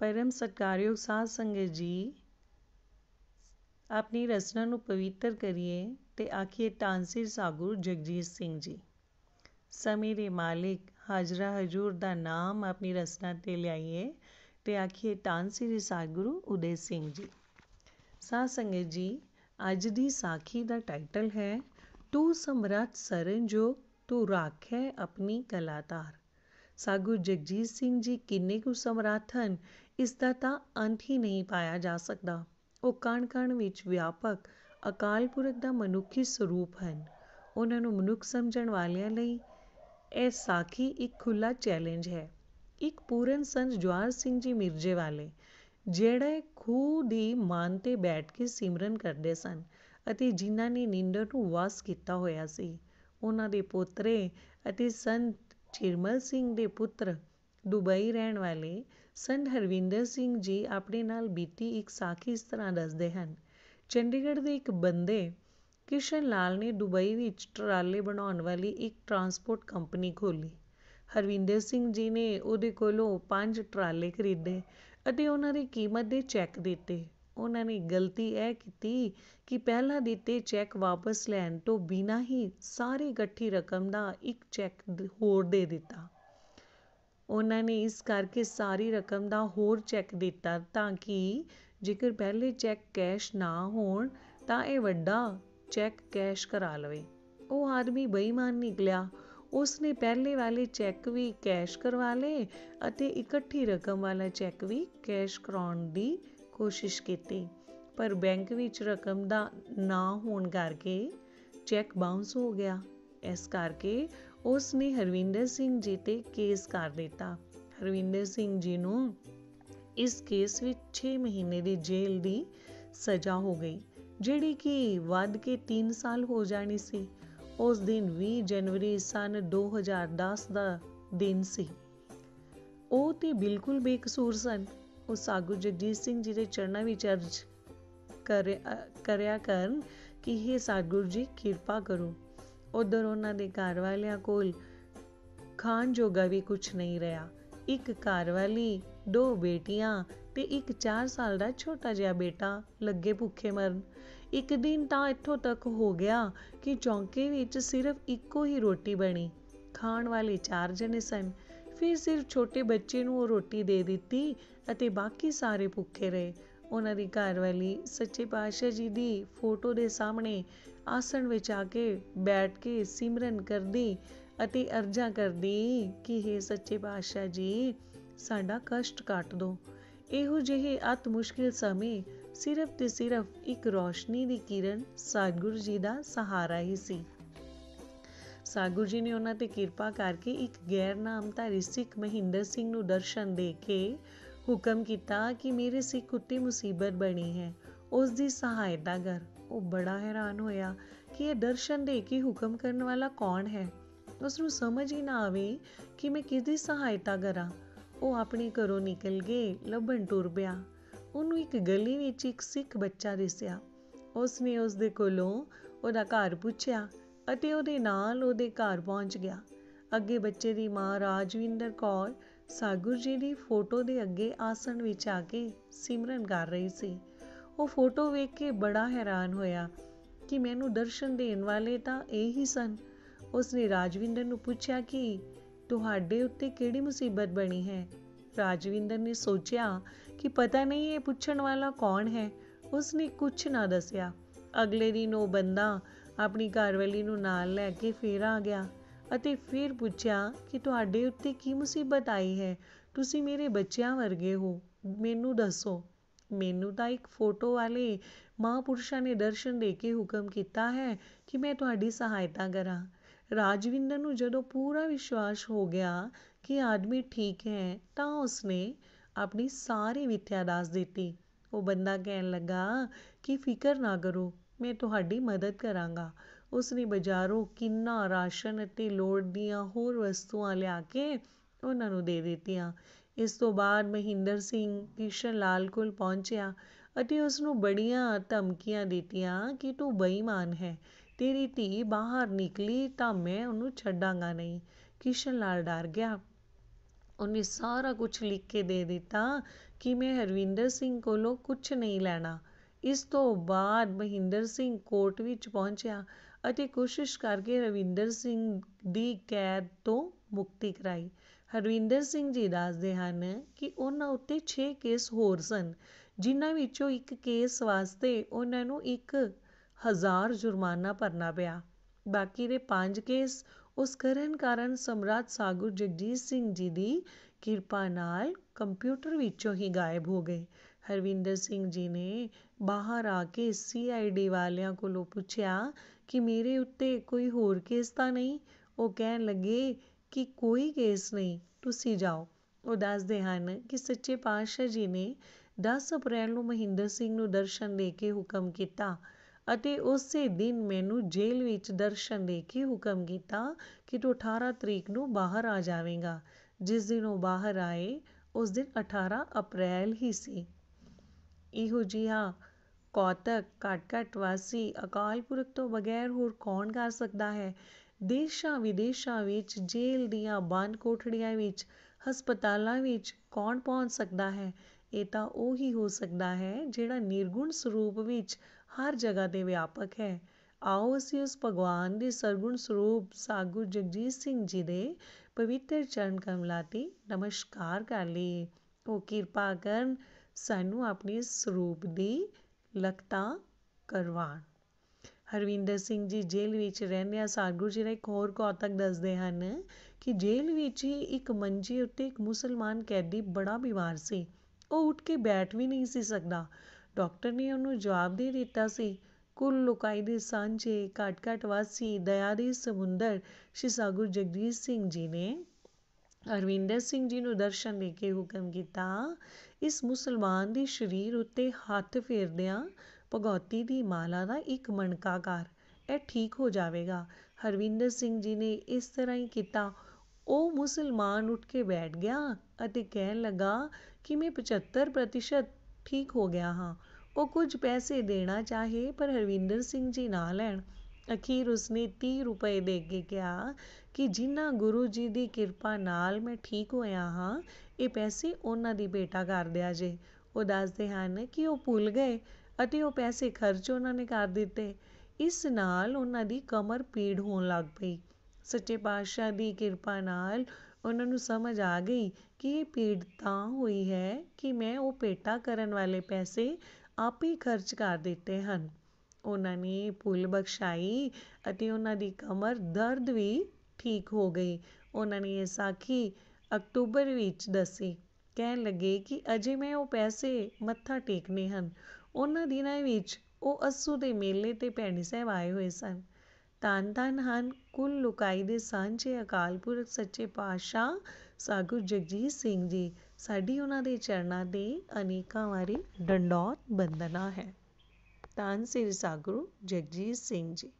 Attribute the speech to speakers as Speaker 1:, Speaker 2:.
Speaker 1: ਪਰਮ ਸਤਿਕਾਰਯੋਗ ਸਾਧ ਸੰਗਤ ਜੀ, ਆਪਣੀ ਰਚਨਾ ਨੂੰ ਪਵਿੱਤਰ ਕਰੀਏ ਤੇ ਆਖੀਏ ਤਾਨਸੇਰ ਸਾਗੁਰ ਜਗਜੀਤ ਸਿੰਘ ਜੀ। ਸਮੇਂ ਦੇ ਮਾਲਿਕ, ਹਾਜ਼ਰਾ ਹਜੂਰ ਦਾ ਨਾਮ ਆਪਣੀ ਰਚਨਾ ਤੇ ਲਿਆਈਏ ਤੇ ਆਖੀਏ ਤਾਨਸੇਰ ਸਾਗੁਰੂ ਉਦੇ ਸਿੰਘ ਜੀ। ਸਾਧ ਸੰਗਤ ਜੀ, ਅੱਜ ਦੀ ਸਾਖੀ ਦਾ ਟਾਈਟਲ ਹੈ, ਤੂੰ ਸਮਰੱਥ ਸਰਨਜੋਗ ਤੂੰ ਰਾਖੈ ਆਪਣੀ ਕਲਾਤਾਰ ਸਾਗੁਰ ਜਗਜੀਤ ਸਿੰਘ ਜੀ ਕਿੰਨੇ ਕੁ ਸਮਰੱਥ ਹਨ, ਇਸ ਦਾ ਤਾਂ ਅੰਤ ਹੀ ਨਹੀਂ ਪਾਇਆ ਜਾ ਸਕਦਾ। ਉਹ ਕਣ ਕਣ ਵਿੱਚ ਵਿਆਪਕ ਅਕਾਲ ਪੁਰਖ ਦਾ ਮਨੁੱਖੀ ਸਰੂਪ ਹਨ। ਉਹਨਾਂ ਨੂੰ ਮਨੁੱਖ ਸਮਝਣ ਵਾਲਿਆਂ ਲਈ ਇਹ ਸਾਖੀ ਇੱਕ ਖੁੱਲਾ ਚੈਲੰਜ ਹੈ। ਇੱਕ ਪੂਰਨ ਸੰਤ ਜਵਾਰ ਸਿੰਘ ਜੀ ਮਿਰਜੇ ਵਾਲੇ, ਜਿਹੜੇ ਖੂਹ ਦੀ ਮਾਨ ਤੇ ਬੈਠ ਕੇ ਸਿਮਰਨ ਕਰਦੇ ਸਨ ਅਤੇ ਜਿਨ੍ਹਾਂ ਨੇ ਨਿੰਦਰ ਨੂੰ ਵਾਸ ਕੀਤਾ ਹੋਇਆ ਸੀ, ਉਹਨਾਂ ਦੇ ਪੋਤਰੇ ਅਤੇ ਸੰਤ ਚਿਰਮਲ ਸਿੰਘ ਦੇ ਪੁੱਤਰ ਦੁਬਈ ਰਹਿਣ ਵਾਲੇ ਸੰਤ ਹਰਵਿੰਦਰ ਸਿੰਘ ਜੀ ਆਪਣੇ ਨਾਲ ਬੀਤੀ ਇੱਕ ਸਾਖੀ ਇਸ ਤਰ੍ਹਾਂ ਦੱਸਦੇ ਹਨ, ਚੰਡੀਗੜ੍ਹ ਦੇ ਇੱਕ ਬੰਦੇ ਕਿਸ਼ਨ ਲਾਲ ਨੇ ਦੁਬਈ ਵਿੱਚ ਟਰਾਲੇ ਬਣਾਉਣ ਵਾਲੀ ਇੱਕ ਟਰਾਂਸਪੋਰਟ ਕੰਪਨੀ ਖੋਲ੍ਹੀ। ਹਰਵਿੰਦਰ ਸਿੰਘ ਜੀ ਨੇ ਉਹਦੇ ਕੋਲੋਂ ਪੰਜ ਟਰਾਲੇ ਖਰੀਦੇ ਅਤੇ ਉਹਨਾਂ ਦੀ ਕੀਮਤ ਦੇ ਚੈੱਕ ਦਿੱਤੇ। ਉਹਨਾਂ ਨੇ ਗਲਤੀ ਇਹ ਕੀਤੀ ਕਿ ਪਹਿਲਾਂ ਦਿੱਤੇ ਚੈੱਕ ਵਾਪਸ ਲੈਣ ਤੋਂ ਬਿਨਾਂ ਹੀ ਸਾਰੀ ਇਕੱਠੀ ਰਕਮ ਦਾ ਇੱਕ ਚੈੱਕ ਹੋਰ ਦੇ ਦਿੱਤਾ। ਉਹਨਾਂ ਨੇ ਇਸ ਕਰਕੇ ਸਾਰੀ ਰਕਮ ਦਾ ਹੋਰ ਚੈੱਕ ਦਿੱਤਾ ਤਾਂ ਕਿ ਜੇਕਰ ਪਹਿਲੇ ਚੈੱਕ ਕੈਸ਼ ਨਾ ਹੋਣ ਤਾਂ ਇਹ ਵੱਡਾ ਚੈੱਕ ਕੈਸ਼ ਕਰਾ ਲਵੇ। ਉਹ ਆਦਮੀ ਬੇਈਮਾਨ ਨਿਕਲਿਆ। ਉਸਨੇ ਪਹਿਲੇ ਵਾਲੇ ਚੈੱਕ ਵੀ ਕੈਸ਼ ਕਰਵਾ ਲਏ ਅਤੇ ਇਕੱਠੀ ਰਕਮ ਵਾਲਾ ਚੈੱਕ ਵੀ ਕੈਸ਼ ਕਰਾਉਣ ਦੀ ਕੋਸ਼ਿਸ਼ ਕੀਤੀ, ਪਰ ਬੈਂਕ ਵਿੱਚ ਰਕਮ ਦਾ ਨਾ ਹੋਣ ਕਰਕੇ ਚੈੱਕ ਬਾਉਂਸ ਹੋ ਗਿਆ। ਇਸ ਕਰਕੇ ਉਸ ਨੇ ਹਰਵਿੰਦਰ ਸਿੰਘ ਜੀ ਤੇ ਕੇਸ ਕਰ ਦਿੱਤਾ। ਹਰਵਿੰਦਰ ਸਿੰਘ ਜੀ ਨੂੰ ਇਸ ਕੇਸ ਵਿੱਚ 6 ਮਹੀਨੇ ਦੀ ਜੇਲ੍ਹ ਦੀ ਸਜ਼ਾ ਹੋ ਗਈ, ਜਿਹੜੀ ਕਿ ਵੱਧ ਕੇ 3 ਸਾਲ ਹੋ ਜਾਣੀ ਸੀ। ਉਸ ਦਿਨ 20 ਜਨਵਰੀ ਸਨ 2010 ਦਾ ਦਿਨ ਸੀ। ਉਹ ਤੇ ਬਿਲਕੁਲ ਬੇਕਸੂਰ ਸਨ। ਉਹ ਸਾਗੂ ਜਗਜੀਤ ਸਿੰਘ ਜੀ ਦੇ ਚਰਨਾਂ ਵਿੱਚ ਅਰਜ ਕਰਿਆ ਕਰਨ ਕਿ ਇਹ ਸਾਗੁਰ ਜੀ, ਕਿਰਪਾ ਕਰੋ। ਉਧਰ ਉਹਨਾਂ ਦੇ ਘਰ ਵਾਲਿਆਂ ਕੋਲ ਖਾਣ ਜੋਗਾ ਵੀ ਕੁਝ ਨਹੀਂ ਰਿਹਾ। ਇੱਕ ਘਰ ਵਾਲੀ ਦੋ ਬੇਟੀਆਂ ਤੇ ਇੱਕ 4 ਸਾਲ ਦਾ ਛੋਟਾ ਜਿਹਾ ਬੇਟਾ ਲੱਗੇ ਭੁੱਖੇ ਮਰਨ। ਇੱਕ ਦਿਨ ਤਾਂ ਇੱਥੋਂ ਤੱਕ ਹੋ ਗਿਆ ਕਿ ਚੌਂਕੇ ਵਿੱਚ ਸਿਰਫ ਇੱਕੋ ਹੀ ਰੋਟੀ ਬਣੀ। ਖਾਣ ਵਾਲੇ ਚਾਰ ਜਣੇ ਸਨ। ਫਿਰ ਸਿਰਫ ਛੋਟੇ ਬੱਚੇ ਨੂੰ ਉਹ ਰੋਟੀ ਦੇ ਦਿੱਤੀ ਅਤੇ ਬਾਕੀ ਸਾਰੇ ਭੁੱਖੇ ਰਹੇ। ਉਹਨਾਂ ਦੀ ਘਰਵਾਲੀ ਸੱਚੇ ਪਾਤਸ਼ਾਹ ਜੀ ਦੀ ਫੋਟੋ ਦੇ ਸਾਹਮਣੇ ਆਸਣ ਵਿੱਚ ਆ ਕੇ ਬੈਠ ਕੇ ਸਿਮਰਨ ਕਰਦੀ ਅਤੇ ਅਰਜ਼ਾ ਕਰਦੀ ਕਿ हे ਸੱਚੇ ਪਾਤਸ਼ਾਹ ਜੀ, ਸਾਡਾ ਕਸ਼ਟ ਕੱਟ ਦਿਓ ਇਹੋ ਜਿਹੇ ਅਤ ਮੁਸ਼ਕਿਲ ਸਮੇਂ ਸਿਰਫ ਤੇ ਸਿਰਫ ਇੱਕ ਰੋਸ਼ਨੀ ਦੀ ਕਿਰਨ ਸਤਿਗੁਰੂ ਜੀ ਦਾ ਸਹਾਰਾ ਹੀ ਸੀ। ਸਤਿਗੁਰੂ ਜੀ ਨੇ ਉਹਨਾਂ ਤੇ ਕਿਰਪਾ ਕਰਕੇ ਇੱਕ ਗੈਰ ਨਾਮਧਾਰੀ ਸਿੱਖ ਮਹਿੰਦਰ ਸਿੰਘ ਨੂੰ ਦਰਸ਼ਨ ਦੇ ਕੇ ਹੁਕਮ ਕੀਤਾ ਕਿ ਮੇਰੇ ਸਿੱਖ ਉੱਤੇ ਮੁਸੀਬਤ ਬਣੀ ਹੈ। ਉਸ ਦੀ ਸਹਾਇਤਾ ਕਰ। ਉਹ ਬੜਾ ਹੈਰਾਨ ਹੋਇਆ ਕਿ ਇਹ ਦਰਸ਼ਨ ਦੇ ਕੇ ਹੁਕਮ ਕਰਨ ਵਾਲਾ ਕੌਣ ਹੈ। ਉਸ ਨੂੰ ਸਮਝ ਹੀ ਨਾ ਆਵੇ ਕਿ ਮੈਂ ਕਿਸ ਦੀ ਸਹਾਇਤਾ ਕਰਾਂ। ਉਹ ਆਪਣੇ ਘਰੋਂ ਨਿਕਲ ਗਏ ਲੱਭਣ ਟੁਰ ਪਿਆ। ਉਹਨੂੰ ਇੱਕ ਗਲੀ ਵਿੱਚ ਇੱਕ ਸਿੱਖ ਬੱਚਾ ਦਿਸਿਆ। ਉਸਨੇ ਉਸ ਦੇ ਕੋਲੋਂ ਉਹਦਾ ਘਰ ਪੁੱਛਿਆ ਅਤੇ ਉਹਦੇ ਨਾਲ ਉਹਦੇ ਘਰ ਪਹੁੰਚ ਗਿਆ। ਅੱਗੇ ਬੱਚੇ ਦੀ ਮਾਂ ਰਾਜਵਿੰਦਰ ਕੌਰ ਸਾਗੁਰ ਜੀ ਦੀ ਫੋਟੋ ਦੇ ਅੱਗੇ ਆਸਣ ਵਿੱਚ ਆ ਕੇ ਸਿਮਰਨ ਕਰ ਰਹੀ ਸੀ। ਉਹ ਫੋਟੋ ਵੇਖ ਕੇ ਬੜਾ ਹੈਰਾਨ ਹੋਇਆ ਕਿ ਮੈਨੂੰ ਦਰਸ਼ਨ ਦੇਣ ਵਾਲੇ ਤਾਂ ਇਹ ਹੀ ਸਨ। ਉਸਨੇ ਰਾਜਵਿੰਦਰ ਨੂੰ ਪੁੱਛਿਆ ਕਿ ਤੁਹਾਡੇ ਉੱਤੇ ਕਿਹੜੀ ਮੁਸੀਬਤ ਬਣੀ ਹੈ? ਰਾਜਵਿੰਦਰ ਨੇ ਸੋਚਿਆ ਕਿ ਪਤਾ ਨਹੀਂ ਇਹ ਪੁੱਛਣ ਵਾਲਾ ਕੌਣ ਹੈ। ਉਸਨੇ ਕੁਝ ਨਾ ਦੱਸਿਆ। ਅਗਲੇ ਦਿਨ ਉਹ ਬੰਦਾ ਆਪਣੀ ਘਰਵਾਲੀ ਨੂੰ ਨਾਲ ਲੈ ਕੇ ਫੇਰ ਆ ਗਿਆ। ਅਤੇ ਫਿਰ ਪੁੱਛਿਆ ਕਿ ਤੁਹਾਡੇ ਉੱਤੇ ਕੀ ਮੁਸੀਬਤ ਆਈ ਹੈ? ਤੁਸੀਂ ਮੇਰੇ ਬੱਚਿਆਂ ਵਰਗੇ ਹੋ, ਮੈਨੂੰ ਦੱਸੋ। ਮੈਨੂੰ ਤਾਂ ਇੱਕ ਫੋਟੋ ਵਾਲੇ ਮਹਾਂਪੁਰਸ਼ਾਂ ਨੇ ਦਰਸ਼ਨ ਦੇ ਕੇ ਹੁਕਮ ਕੀਤਾ ਹੈ ਕਿ ਮੈਂ ਤੁਹਾਡੀ ਸਹਾਇਤਾ ਕਰਾਂ। ਰਾਜਵਿੰਦਰ ਨੂੰ ਜਦੋਂ ਪੂਰਾ ਵਿਸ਼ਵਾਸ ਹੋ ਗਿਆ ਕਿ ਆਦਮੀ ਠੀਕ ਹੈ, ਤਾਂ ਉਸਨੇ ਆਪਣੀ ਸਾਰੀ ਵਿਥਿਆ ਦੱਸ ਦਿੱਤੀ। ਉਹ ਬੰਦਾ ਕਹਿਣ ਲੱਗਾ ਕਿ ਫਿਕਰ ਨਾ ਕਰੋ, ਮੈਂ ਤੁਹਾਡੀ ਮਦਦ ਕਰਾਂਗਾ। ਉਸਨੇ ਬਾਜ਼ਾਰੋਂ ਕਿੰਨਾ ਰਾਸ਼ਨ ਅਤੇ ਲੋੜ ਦੀਆਂ ਹੋਰ ਵਸਤੂਆਂ ਲਿਆ ਕੇ ਉਹਨਾਂ ਨੂੰ ਦੇ ਦਿੱਤੀਆਂ। ਇਸ ਤੋਂ ਬਾਅਦ ਮਹਿੰਦਰ ਸਿੰਘ ਕਿਸ਼ਨ ਲਾਲ ਕੋਲ ਪਹੁੰਚਿਆ ਅਤੇ ਉਸ ਨੂੰ ਬੜੀਆਂ ਧਮਕੀਆਂ ਦਿੱਤੀਆਂ ਕਿ ਤੂੰ ਬੇਈਮਾਨ ਹੈ, ਤੇਰੀ ਧੀ ਬਾਹਰ ਨਿਕਲੀ ਤਾਂ ਮੈਂ ਉਹਨੂੰ ਛੱਡਾਂਗਾ ਨਹੀਂ। ਕਿਸ਼ਨ ਲਾਲ ਡਰ ਗਿਆ। ਉਹਨੇ ਸਾਰਾ ਕੁਝ ਲਿਖ ਕੇ ਦੇ ਦਿੱਤਾ ਕਿ ਮੈਂ ਹਰਵਿੰਦਰ ਸਿੰਘ ਕੋਲੋਂ ਕੁਝ ਨਹੀਂ ਲੈਣਾ। ਇਸ ਤੋਂ ਬਾਅਦ ਮਹਿੰਦਰ ਸਿੰਘ ਕੋਰਟ ਵਿੱਚ ਪਹੁੰਚਿਆ ਅਤੇ ਕੋਸ਼ਿਸ਼ ਕਰਕੇ ਰਵਿੰਦਰ ਸਿੰਘ ਦੀ ਕੈਦ ਤੋਂ ਮੁਕਤੀ ਕਰਾਈ। ਹਰਵਿੰਦਰ ਸਿੰਘ ਜੀ ਦੱਸਦੇ ਹਨ ਕਿ ਉਹਨਾਂ ਉੱਤੇ ਛੇ ਕੇਸ ਹੋਰ ਸਨ, ਜਿਨ੍ਹਾਂ ਵਿੱਚੋਂ ਇੱਕ ਕੇਸ ਵਾਸਤੇ ਉਹਨਾਂ ਨੂੰ ਇੱਕ ਹਜ਼ਾਰ ਜੁਰਮਾਨਾ ਭਰਨਾ ਪਿਆ। ਬਾਕੀ ਦੇ ਪੰਜ ਕੇਸ ਉਸ ਕਰਨ ਕਾਰਨ ਸਮਰਾਟ ਸਾਗਰ ਜਗਜੀਤ ਸਿੰਘ ਜੀ ਦੀ ਕਿਰਪਾ ਨਾਲ ਕੰਪਿਊਟਰ ਵਿੱਚੋਂ ਹੀ ਗਾਇਬ ਹੋ ਗਏ। ਹਰਵਿੰਦਰ ਸਿੰਘ ਜੀ ਨੇ ਬਾਹਰ ਆ ਕੇ ਸੀਆਈਡੀ ਵਾਲਿਆਂ ਕੋਲੋਂ ਪੁੱਛਿਆ ਕਿ ਮੇਰੇ ਉੱਤੇ ਕੋਈ ਹੋਰ ਕੇਸ ਤਾਂ ਨਹੀਂ? ਉਹ ਕਹਿਣ ਲੱਗੇ ਕਿ ਕੋਈ ਕੇਸ ਨਹੀਂ, ਤੁਸੀਂ ਜਾਓ। ਉਹ ਦੱਸਦੇ ਹਨ ਕਿ ਸੱਚੇ ਪਾਤਸ਼ਾਹ ਜੀ ਨੇ 10 ਅਪ੍ਰੈਲ ਨੂੰ ਮਹਿੰਦਰ ਸਿੰਘ ਨੂੰ ਦਰਸ਼ਨ ਦੇ ਕੇ ਹੁਕਮ ਕੀਤਾ ਅਤੇ ਉਸੇ ਦਿਨ ਮੈਨੂੰ ਜੇਲ੍ਹ ਵਿੱਚ ਦਰਸ਼ਨ ਦੇ ਕੇ ਹੁਕਮ ਕੀਤਾ ਕਿ ਤੂੰ 18 ਤਰੀਕ ਨੂੰ ਬਾਹਰ ਆ ਜਾਵੇਂਗਾ। ਜਿਸ ਦਿਨ ਉਹ ਬਾਹਰ ਆਏ, ਉਸ ਦਿਨ 18 ਅਪ੍ਰੈਲ ਹੀ ਸੀ। ਇਹੋ ਜਿਹਾ ਕੌਤਕ ਘੱਟ ਘੱਟ ਵਾਸੀ ਅਕਾਲ ਪੁਰਖ ਤੋਂ ਬਗੈਰ ਹੋਰ ਕੌਣ ਕਰ ਸਕਦਾ ਹੈ? ਦੇਸ਼ਾਂ ਵਿਦੇਸ਼ਾਂ ਵਿੱਚ, ਜੇਲ੍ਹ ਦੀਆਂ ਬੰਦ ਕੋਠੜੀਆਂ ਵਿੱਚ, ਹਸਪਤਾਲਾਂ ਵਿੱਚ ਕੌਣ ਪਹੁੰਚ ਸਕਦਾ ਹੈ? ਇਹ ਤਾਂ ਉਹ ਹੀ ਹੋ ਸਕਦਾ ਹੈ ਜਿਹੜਾ ਨਿਰਗੁਣ ਸਰੂਪ ਵਿੱਚ ਹਰ ਜਗ੍ਹਾ 'ਤੇ ਵਿਆਪਕ ਹੈ। ਆਓ ਅਸੀਂ ਉਸ ਭਗਵਾਨ ਦੇ ਸਰਗੁਣ ਸਰੂਪ ਸਾਗੁਰ ਜਗਜੀਤ ਸਿੰਘ ਜੀ ਦੇ ਪਵਿੱਤਰ ਚਰਨ ਕਮਲਾਂ 'ਤੇ ਨਮਸਕਾਰ ਕਰ ਲਈਏ। ਉਹ ਕਿਰਪਾ ਕਰਨ ਸਾਨੂੰ ਆਪਣੇ ਸਰੂਪ ਦੀ ਲਗਤਾ ਕਰਵਾਉਣ ਹਰਵਿੰਦਰ ਸਿੰਘ ਜੀ ਜੇਲ੍ਹ ਵਿੱਚ ਰਹਿੰਦਿਆਂ ਸਾਗੁਰ ਜੀ ਦਾ ਇੱਕ ਹੋਰ ਕੌਤਕ ਦੱਸਦੇ ਹਨ ਕਿ ਜੇਲ੍ਹ ਵਿੱਚ ਹੀ ਇੱਕ ਮੰਜੇ ਉੱਤੇ ਇੱਕ ਮੁਸਲਮਾਨ ਕੈਦੀ ਬੜਾ ਬਿਮਾਰ ਸੀ। ਉਹ ਉੱਠ ਕੇ ਬੈਠ ਵੀ ਨਹੀਂ ਸੀ ਸਕਦਾ। ਡਾਕਟਰ ਨੇ ਉਹਨੂੰ ਜਵਾਬ ਦੇ ਦਿੱਤਾ ਸੀ, ਕੁੱਲ ਲੋਕਾਈ ਦੇ ਸਾਂਝੇ ਘੱਟ ਘੱਟ ਵਾਸੀ ਦਇਆ ਦੇ ਸਮੁੰਦਰ, ਸ਼੍ਰੀ ਸਾਗੁਰ ਜਗਜੀਤ ਸਿੰਘ ਜੀ ਨੇ ਹਰਵਿੰਦਰ ਸਿੰਘ ਜੀ ਨੂੰ ਦਰਸ਼ਨ ਦੇ ਕੇ ਹੁਕਮ ਕੀਤਾ, ਇਸ ਮੁਸਲਮਾਨ ਦੇ ਸਰੀਰ ਉੱਤੇ ਹੱਥ ਫੇਰਦਿਆਂ ਭਗੌਤੀ ਦੀ ਮਾਲਾ ਦਾ ਇੱਕ ਮਣਕਾ ਕਰ, ਇਹ ਠੀਕ ਹੋ ਜਾਵੇਗਾ। ਹਰਵਿੰਦਰ ਸਿੰਘ ਜੀ ਨੇ ਇਸ ਤਰ੍ਹਾਂ ਹੀ ਕੀਤਾ। ਉਹ ਮੁਸਲਮਾਨ ਉੱਠ ਕੇ ਬੈਠ ਗਿਆ ਅਤੇ ਕਹਿਣ ਲੱਗਾ ਕਿ ਮੈਂ 75% ਠੀਕ ਹੋ ਗਿਆ ਹਾਂ। ਉਹ ਕੁਝ ਪੈਸੇ ਦੇਣਾ ਚਾਹੇ, ਪਰ ਹਰਵਿੰਦਰ ਸਿੰਘ ਜੀ ਨਾ ਲੈਣ। ਅਖੀਰ ਉਸਨੇ ਤੀਹ ਰੁਪਏ ਦੇ ਕੇ ਕਿਹਾ ਕਿ ਜਿਨ੍ਹਾਂ ਗੁਰੂ ਜੀ ਦੀ ਕਿਰਪਾ ਨਾਲ ਮੈਂ ਠੀਕ ਹੋਇਆ ਹਾਂ, ਇਹ ਪੈਸੇ ਉਹਨਾਂ ਦੀ ਭੇਟਾ ਕਰ ਦਿਆ ਜੇ। ਉਹ ਦੱਸਦੇ ਹਨ ਕਿ ਉਹ ਭੁੱਲ ਗਏ ਅਤੇ ਉਹ ਪੈਸੇ ਖਰਚ ਉਹਨਾਂ ਨੇ ਕਰ ਦਿੱਤੇ। ਇਸ ਨਾਲ ਉਹਨਾਂ ਦੀ ਕਮਰ ਪੀੜ ਹੋਣ ਲੱਗ ਪਈ। ਸੱਚੇ ਪਾਤਸ਼ਾਹ ਦੀ ਕਿਰਪਾ ਨਾਲ ਉਹਨਾਂ ਨੂੰ ਸਮਝ ਆ ਗਈ ਕਿ ਇਹ ਪੀੜ ਤਾਂ ਹੋਈ ਹੈ ਕਿ ਮੈਂ ਉਹ ਭੇਟਾ ਕਰਨ ਵਾਲੇ ਪੈਸੇ ਆਪ ਹੀ ਖਰਚ ਕਰ ਦਿੱਤੇ ਹਨ। ਉਹਨਾਂ ਨੇ ਭੁੱਲ ਬਖਸ਼ਾਈ ਅਤੇ ਉਹਨਾਂ ਦੀ ਕਮਰ ਦਰਦ ਵੀ ਠੀਕ ਹੋ ਗਈ। ਉਹਨਾਂ ਨੇ ਇਹ ਸਾਖੀ ਅਕਤੂਬਰ ਵਿੱਚ ਦੱਸੀ। ਕਹਿਣ ਲੱਗੇ ਕਿ ਅਜੇ ਮੈਂ ਉਹ ਪੈਸੇ ਮੱਥਾ ਟੇਕਨੇ ਹਨ। ਉਹਨਾਂ ਦਿਨਾਂ ਵਿੱਚ ਉਹ ਅਸੂ ਦੇ ਮੇਲੇ ਤੇ ਭੈਣੀ ਸਾਹਿਬ ਆਏ ਹੋਏ ਸਨ। ਧੰਨ ਧੰਨ ਹਨ, ਕੁੱਲ ਲੁਕਾਈ ਦੇ ਸਾਂਝੇ ਅਕਾਲ ਪੁਰਖ ਸੱਚੇ ਪਾਤਸ਼ਾਹ ਸਾਗੁਰ ਜਗਜੀਤ ਸਿੰਘ ਜੀ। ਸਾਡੀ ਉਹਨਾਂ ਦੇ ਚਰਨਾਂ ਦੇ ਅਨੇਕਾਂ ਵਾਰੀ ਡੰਡੌਤ ਬੰਦਨਾ ਹੈ। ਧੰਨ ਸ੍ਰੀ ਸਾਗੁਰੂ ਜਗਜੀਤ ਸਿੰਘ ਜੀ।